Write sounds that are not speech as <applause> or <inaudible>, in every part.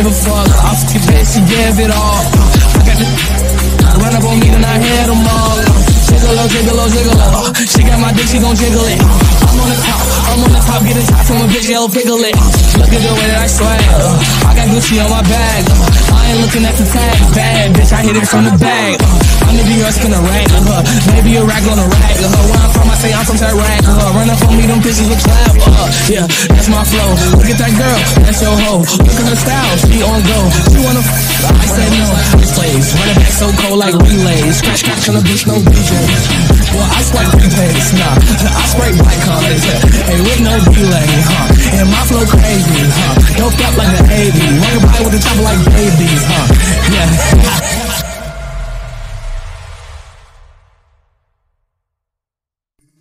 gave a fuck. I skip it, she gave it all. I got the run up on me, then I hit them all. Jiggle, jiggle, jiggle. She got my dick, she gon' jiggle it. I'm on the top, I'm on the top, getting top from a bitch, yellow pickle it. Look at the way that I swag. I got Gucci on my bag. I ain't looking at the tag. Bad bitch, I hit it from the bag. I'm the BS gonna rag. Uh, maybe a rag on a rag. Uh, where I'm from, I say I'm from rag. Uh, run up on me, them bitches look slap. Uh, yeah, that's my flow. Look at that girl, that's your hoe. Look at her style, she on go. She wanna f- I said no. This plays. Running back so cold like relays. Scratch, scratch on the bitch, no DJ. Well, I swipe prepays, nah. I spray black comments. Hey, with no delay, huh? And my flow crazy, huh? Doped up like the 80s. Walking by with the chopper like babies, huh? Yeah. <laughs>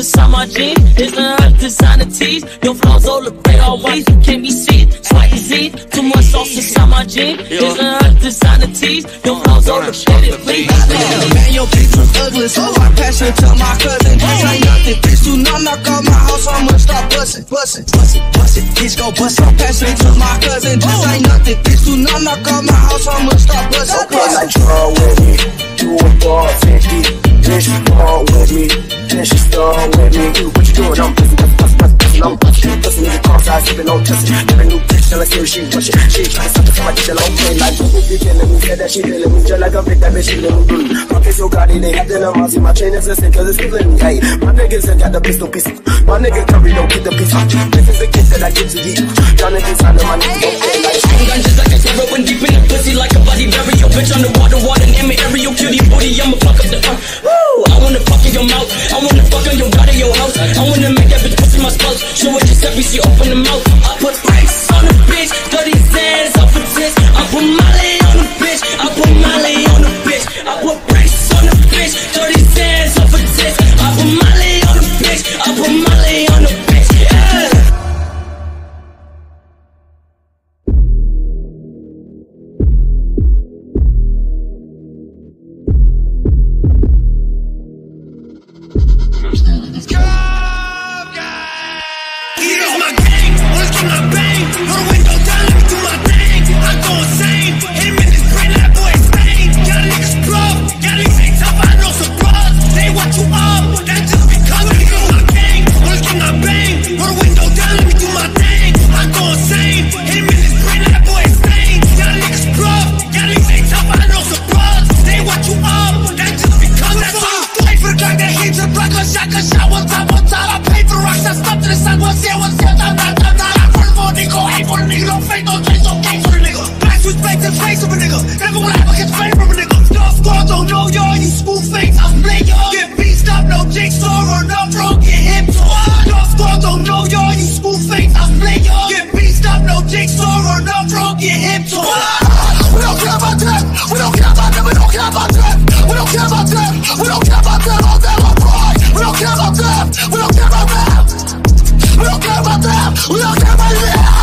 much sauce inside my jeans. There's a hurt designer tees. Your flaws all look great always. Can't be seen. Swipe and see. Too much sauce inside my jeans. There's a hurt designer tees. Your flaws all look great please. Man, your bitch was ugly, so I pass it to my cousin. This ain't nothing, bitch. Do not knock out my house, I'ma start bustin', bustin', bustin', bustin'. Bitch, go bust, I'm passing to my cousin. This ain't nothing, bitch. Do not knock out my house, I'ma start bustin', Okay, bustin'. like draw with me, do a ball 50. Bitch, ball with me, bitch, star with me. What you doing? I'm busy, bustin', bustin', bustin', I'm bustin'. Bustin' nigga car size, sippin' no tussin'. Never new bitch, tell her see she push it. She try to something for my digital okay. Like, you killing me, said that she feeling me. Just like a bitch, that bitch feeling me. Mm. My face so gaudy, they have the number. See my chain is listening, cause it's killing me. Hey, my niggas ain't got the pistol piece. My nigga curry don't get the piece. This is the gift that I give to you. Y'all niggas of my niggas don't care like Strong gun just like a terror when deep in the pussy like a body burial. Bitch underwater, water, name it aerial. Cutie booty, I'ma fuck up the earth. Your mouth. I wanna fuck on your body, your house. I wanna make that bitch pussy my spouse. Show her just every she open the mouth. Know y'all, you school fakes, I'm blink. Get beast up, no jigsaw, or no drunk, get hip to Stuff squad, don't know y'all, you school fakes, I'm blink. Get beast up, no jigsaw, or no drunk, get hip to We don't care about them, we don't care about them, we don't care about them, we don't care about them, we don't care about them, all them, all pride. We don't care about them, we don't care about them. We don't care about them. We don't care about you.